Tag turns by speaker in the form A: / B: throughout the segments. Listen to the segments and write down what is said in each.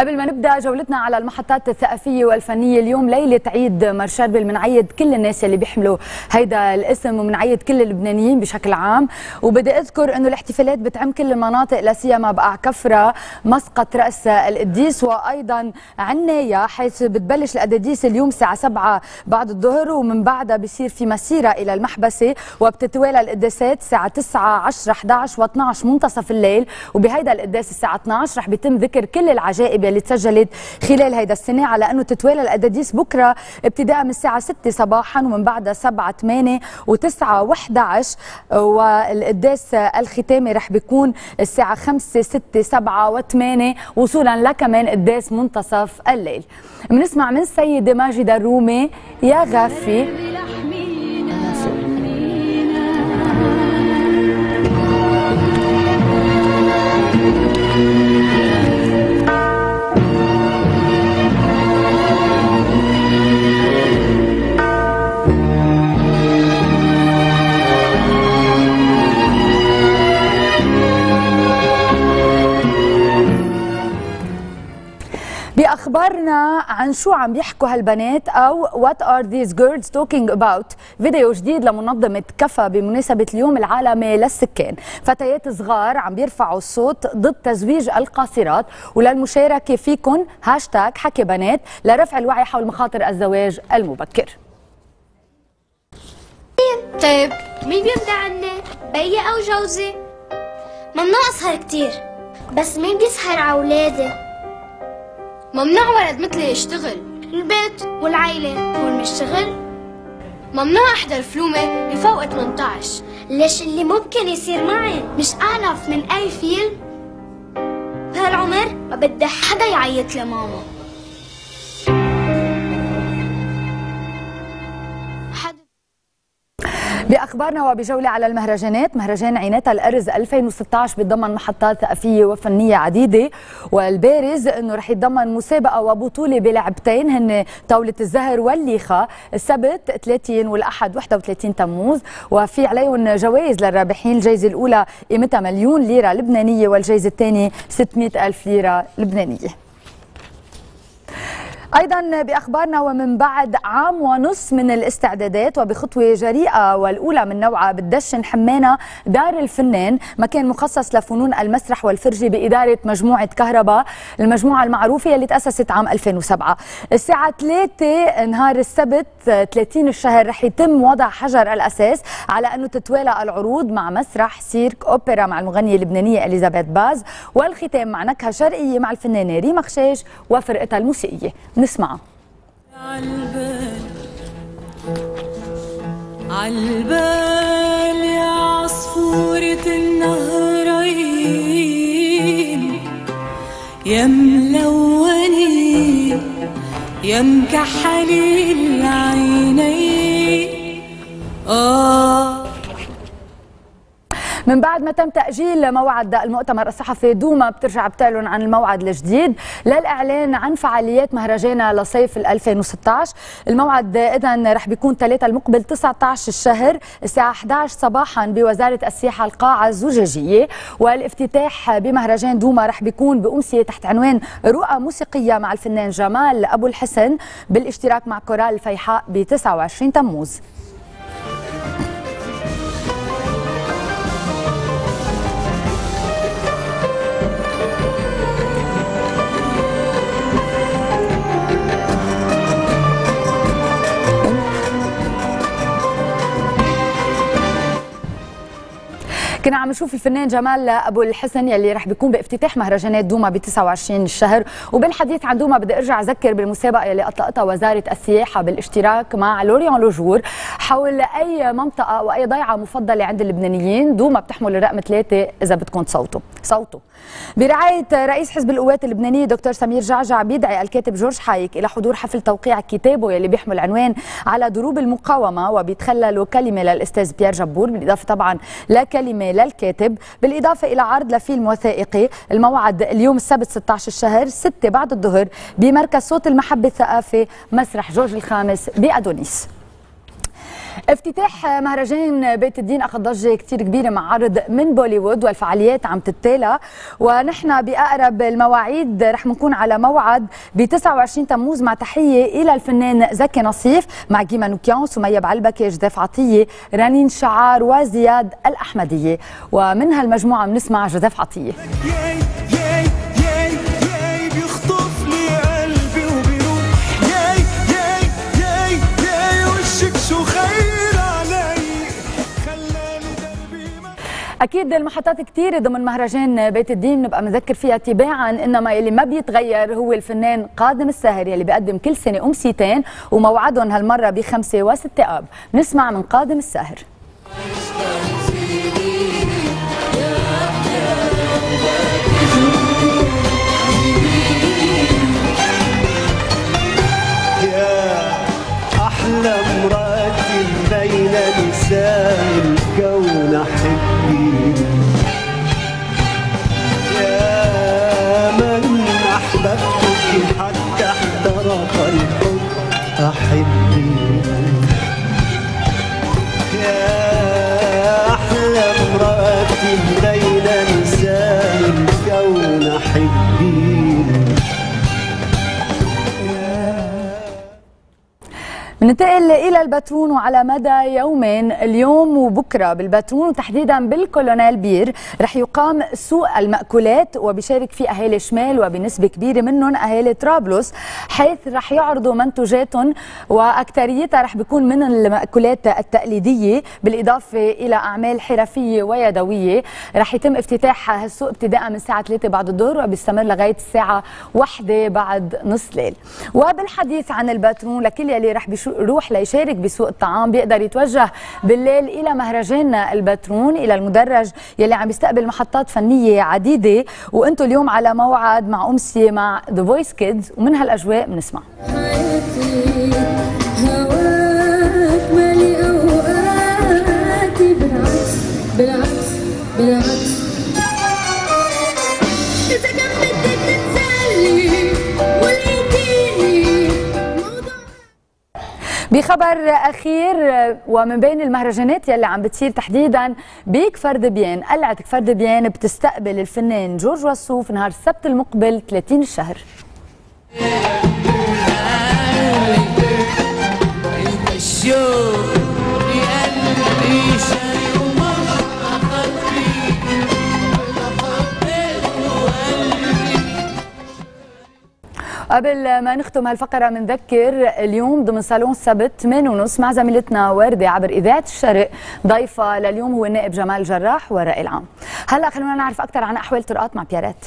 A: قبل ما نبدأ جولتنا على المحطات الثقافية والفنية اليوم ليلة عيد شربل بنعيد كل الناس اللي بيحملوا هيدا الاسم وبنعيد كل اللبنانيين بشكل عام. وبدي أذكر إنه الاحتفالات بتعم كل المناطق لا سيما بقع كفرة مسقط رأس القديس وأيضا عناية حيث بتبلش القداديس اليوم الساعة 7 بعد الظهر ومن بعدها بصير في مسيرة إلى المحبسة وبتتوالى القداسات الساعة 9 10 11 و12 منتصف الليل. وبهيدا القداس الساعة 12 رح بيتم ذكر كل العجائب اللي تسجلت خلال هيدا السنة على أنه تتوالى القداديس بكرة ابتداء من الساعة 6 صباحا ومن بعدها 7 8 و9 و11 والقداس الختامي رح بيكون الساعة 5 6 7 و8 وصولا لكمان قداس منتصف الليل. بنسمع من السيده ماجده الرومي يا غافي. باخبارنا عن شو عم يحكوا هالبنات أو what are these girls talking about فيديو جديد لمنظمة كفا بمناسبة اليوم العالمي للسكان فتيات صغار عم بيرفعوا الصوت ضد تزويج القاصرات وللمشاركة فيكم هاشتاج حكي بنات لرفع الوعي حول مخاطر الزواج المبكر
B: طيب مين بيرضى عني؟ بيي أو جوزي؟ ممنوع أسهر كتير بس مين بيسهر على أولادي؟ ممنوع ولد مثلي يشتغل. البيت والعيلة هو المشتغل ممنوع أحضر فلومة بفوق 18 ليش اللي ممكن يصير معي؟ مش أعرف من أي فيلم بهالعمر ما بدي حدا يعيط لماما.
A: بأخبارنا وبجولة على المهرجانات مهرجان عينات الأرز 2016 بيتضمن محطات ثقافيه وفنية عديدة. والبارز إنه رح يتضمن مسابقه وبطولة بلعبتين هن طاولة الزهر والليخة السبت 30 والأحد 31 تموز. وفي عليهم جوائز للرابحين الجائزة الأولى قيمتها مليون ليرة لبنانية والجائزة الثانية 600 ألف ليرة لبنانية. أيضا بأخبارنا ومن بعد عام ونص من الاستعدادات وبخطوة جريئة والأولى من نوعها بتدشن حمانه دار الفنان مكان مخصص لفنون المسرح والفرجه بإدارة مجموعة كهرباء المجموعة المعروفة اللي تأسست عام 2007 الساعة 3 نهار السبت 30 الشهر رح يتم وضع حجر الأساس على أنه تتوالى العروض مع مسرح سيرك أوبرا مع المغنية اللبنانية إليزابيث باز والختام مع نكهة شرقية مع الفنانة ريما خشاش وفرقتها الموسيقية. نسمعها
C: عالبال يا عصفورة النهرين يا ملونين يا مكحلي العينين
A: من بعد ما تم تأجيل موعد المؤتمر الصحفي دوما بترجع بتعلن عن الموعد الجديد. للإعلان عن فعاليات مهرجانها لصيف 2016 الموعد إذا رح بيكون ثلاثة المقبل 19 الشهر الساعة 11 صباحا بوزارة السياحة القاعة الزجاجية. والافتتاح بمهرجان دوما رح بيكون بأمسية تحت عنوان رؤى موسيقية مع الفنان جمال أبو الحسن بالاشتراك مع كورال الفيحاء ب 29 تموز. كنا عم نشوف الفنان جمال أبو الحسن يلي رح بيكون بافتتاح مهرجانات دوما ب 29 الشهر وبالحديث عن دوما بدي أرجع أذكر بالمسابقة يلي أطلقتها وزارة السياحة بالاشتراك مع L'Orient-Le Jour حول أي منطقة وأي ضيعة مفضلة عند اللبنانيين. دوما بتحمل الرقم ثلاثة إذا بدكم تصوتوا صوتوا برعاية رئيس حزب القوات اللبنانيه دكتور سمير جعجع بيدعي الكاتب جورج حايك إلى حضور حفل توقيع كتابه يلي بيحمل عنوان على دروب المقاومة وبيتخلل كلمة للأستاذ بيير جبور. بالإضافة طبعا لكلمة للكاتب بالإضافة إلى عرض لفيلم وثائقي الموعد اليوم السبت 16 الشهر 6 بعد الظهر بمركز صوت المحبة الثقافي مسرح جورج الخامس بأدونيس. افتتاح مهرجان بيت الدين أخذ ضجة كثير كبيرة مع عرض من بوليوود والفعاليات عم تتالى. ونحن بأقرب المواعيد رح نكون على موعد ب 29 تموز مع تحية إلى الفنان زكي نصيف مع جيما نوكيان سمية بعلبكة جداف عطية رنين شعار وزياد الأحمدية. ومن هالمجموعة بنسمع جداف
D: عطية.
A: أكيد المحطات كثير ضمن مهرجان بيت الدين بنبقى بنذكر فيها تباعا إنما اللي ما بيتغير هو الفنان قادم الساهر يلي بيقدم كل سنة امسيتين وموعدهم هالمرة بخمسة وستة آب. نسمع من قادم الساهر.
D: يا أحلى امرأة بين نساء الكون أحبي
A: ننتقل إلى البترون وعلى مدى يومين اليوم وبكرة. بالبترون وتحديدا بالكولونيل بير رح يقام سوق المأكولات وبيشارك فيه أهالي شمال وبنسبة كبيرة منهم أهالي طرابلس حيث رح يعرضوا منتوجاتهم وأكثريتها رح بيكون من المأكولات التقليدية بالإضافة إلى أعمال حرفية ويدوية. رح يتم افتتاح هالسوق ابتداء من الساعة 3 بعد الظهر وبيستمر لغاية الساعة 1 بعد نص ليل وبالحديث عن البترون لكل يلي رح بيروح ليشارك بسوق الطعام بيقدر يتوجه بالليل إلى مهرجان البترون إلى المدرج يلي عم يستقبل محطات فنية عديدة. وأنتم اليوم على موعد مع أمسية مع The Voice Kids ومن هالأجواء بنسمع. بخبر أخير ومن بين المهرجانات يلي عم بتصير تحديدا بكفر دبيان قلعه كفر دبيان بتستقبل الفنان جورج وسوف نهار السبت المقبل 30 الشهر قبل ما نختم هالفقرة بنذكر اليوم ضمن صالون السبت 8 ونص مع زميلتنا وردة عبر إذاعة الشرق ضيفة لليوم هو النائب جمال جراح ورائي العام. هلأ خلونا نعرف أكثر عن أحوال طرقات مع بيارات.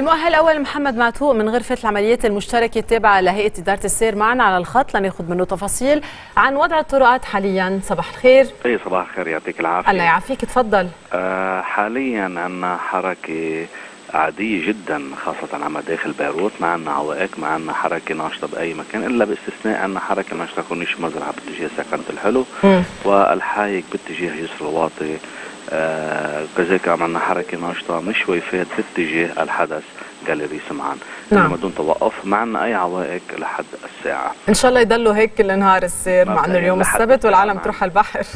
E: المؤهل الأول محمد معتوق من غرفة العمليات المشتركة التابعة لهيئة إدارة السير معنا على الخط. لناخذ منه تفاصيل عن وضع الطرقات حاليا. صباح الخير.
F: أي صباح الخير يعطيك العافية.
E: الله يعافيك. تفضل.
F: آه حاليا عندنا حركة عادية جدا خاصة على داخل بيروت ما عندنا عوائق ما عندنا حركة ناشطة بأي مكان إلا باستثناء عندنا حركة ناشطة كورنيش مزرعة باتجاه سكنة الحلو
E: مم.
F: والحايق باتجاه جسر الواطي. كذلك عملنا حركة ناشطة مش ويفات باتجاه الحدث جاليري سمعان
E: نعم.
F: نعم. بدون توقف ما عندنا أي عوائق لحد الساعة
E: إن شاء الله يضلوا هيك كل نهار السير مع
F: إنه
E: اليوم السبت والعالم
F: الساعة.
E: تروح على البحر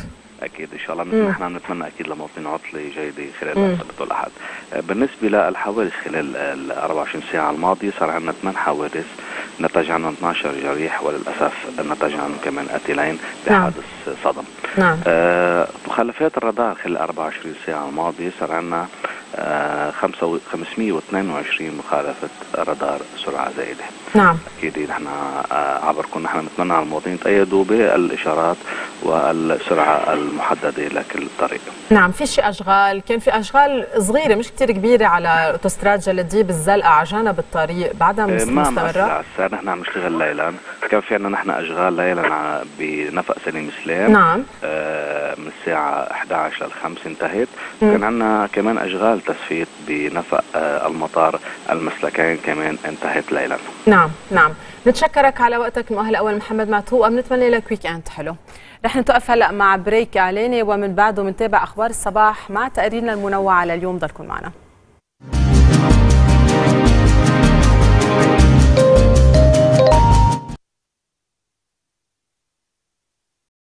F: أكيد إن شاء الله
E: مم.
F: نحن نتمنى أكيد لمواطنين عطله جيده خلال. السبت والاحد آه، بالنسبة للحوادث خلال ال 24 ساعة الماضية صار عندنا 8 حوادث نتج عنهم 12 جريح وللأسف نتج عنهم كمان قتيلين
E: نعم.
F: بحادث صدم
E: نعم
F: آه، مخالفات الرادار خلال 24 ساعة الماضية صار عندنا 522 مخالفة رادار سرعة زائدة.
E: نعم.
F: أكيد نحن آه، عبركم نحن نتمنى على المواطنين يتأيدوا بالإشارات والسرعة المحددة لكل طريق
E: نعم في شي أشغال؟ كان في أشغال صغيرة مش كتير كبيرة على أوتوستراد جلديب الزلقه على جانب الطريق بعدها
F: آه، ما
E: مستمرة؟
F: على السعر نحن عم نشتغل ليلا كان في عندنا نحن أشغال ليلا بنفق سليم سلام
E: نعم.
F: آه، من الساعة 11 لل 5 انتهت. كان عندنا كمان أشغال التسفيت بنفق آه، المطار المسلكين كمان انتهت ليلا.
E: نعم نعم. نتشكرك على وقتك المؤهل الأول محمد معتوق وبنتمنى لك weekend حلو. رح نتوقف هلأ مع break إعلاني ومن بعده بنتابع أخبار الصباح مع تقريرنا المنوع على اليوم ضلكم معنا.